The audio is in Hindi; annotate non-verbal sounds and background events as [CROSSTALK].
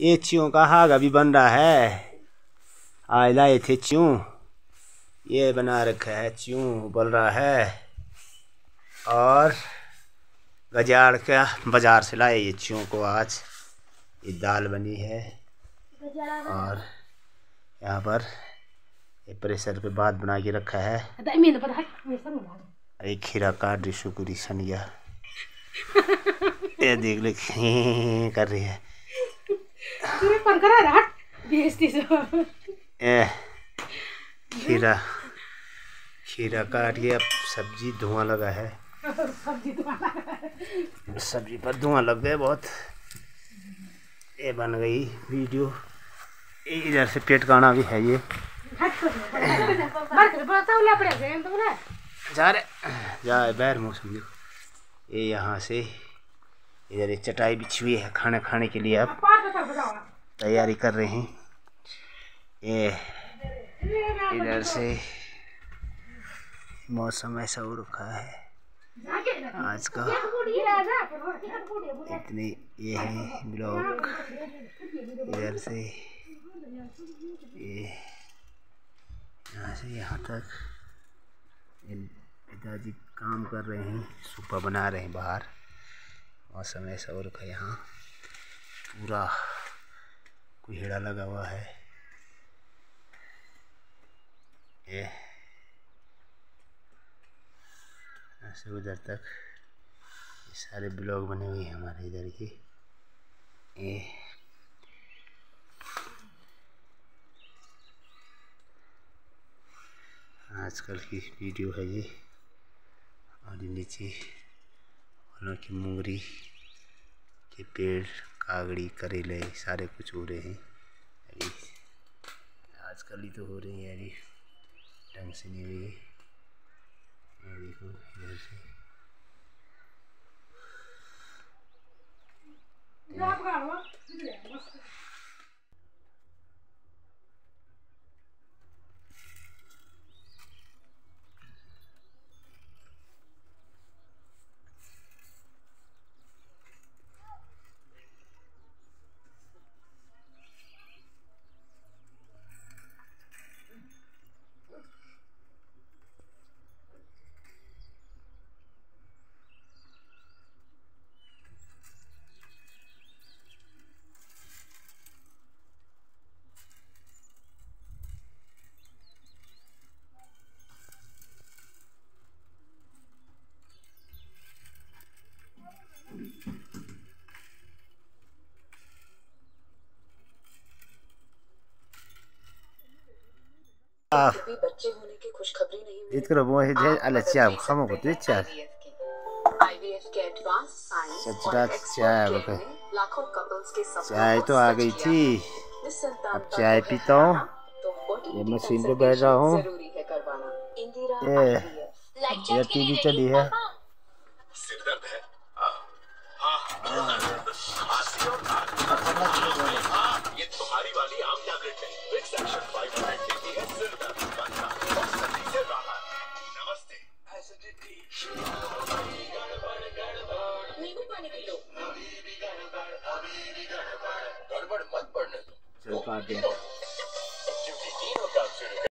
ये च्यों का हाग अभी बन रहा है। आज लाए थे च्यों। ये बना रखा है च्यों उबल रहा है। और गजार का बाज़ार से लाए ये च्यों को आज। ये दाल बनी है। और यहाँ पर ये प्रेशर पे बात बना के रखा है। अरे खीरा काट रही शुक्री सनिया [LAUGHS] ये देख ले [LAUGHS] कर रही है। ए खीरा। खीरा काट के अब सब्ज़ी धुआँ लगा है। सब्ज़ी पर धुआँ लग गए बहुत। ये बन गई वीडियो। इधर से पेट काना भी है ये। जा रहे जा बैर मौसम देखो। ये यहाँ से इधर एक चटाई बिछी हुई है खाना खाने के लिए अब। तैयारी कर रहे हैं। ये इधर से मौसम ऐसा हो रखा है। आज का इतने ये है ब्लॉक इधर से ये यहाँ से यहाँ तक पिताजी काम कर रहे हैं सुपा बना रहे हैं बाहर। मौसम ऐसा हो रखा है यहाँ। पूरा कुहेड़ा लगा हुआ है। ये। ऐसे उधर तक ये सारे ब्लॉग बने हुए हैं हमारे इधर के। ये। आजकल की वीडियो है ये। और नीचे फलों की मूंगरी के पेड़। कागड़ी करेले, सारे कुछ हो रहे हैं। अभी आजकल ही तो हो रही है अभी ढंग से नहीं हुई देखो, इधर से। वो है जे अलचिया खमो को। ते चार सचरा चाय चाय तो आ गई थी। अब चाय पीता हूँ। तो ये मशीन पे बैठ रहा हूँ। है ये टीवी चली है। five games.